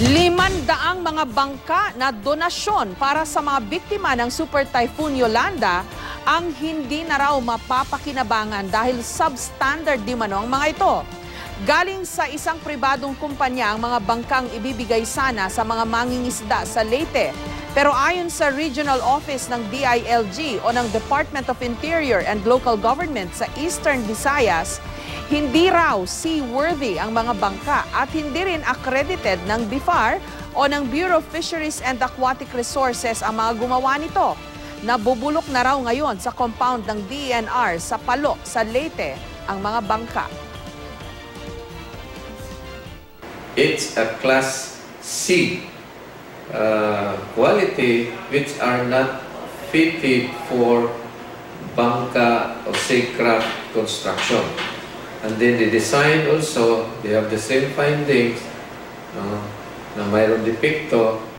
Limandaang mga bangka na donasyon para sa mga biktima ng Super Typhoon Yolanda ang hindi na raw mapapakinabangan dahil substandard di mano ang mga ito. Galing sa isang pribadong kumpanya ang mga bangkang ibibigay sana sa mga mangingisda sa Leyte. Pero ayon sa Regional Office ng DILG o ng Department of Interior and Local Government sa Eastern Visayas, hindi raw seaworthy ang mga bangka at hindi rin accredited ng BIFAR o ng Bureau of Fisheries and Aquatic Resources ang mga gumawa nito. Nabubulok na raw ngayon sa compound ng DNR sa Palo, sa Leyte, ang mga bangka. It's a class C uh, quality which are not fitted for bangka or craft construction. And then the design also, they have the same findings uh, na mayroong depekto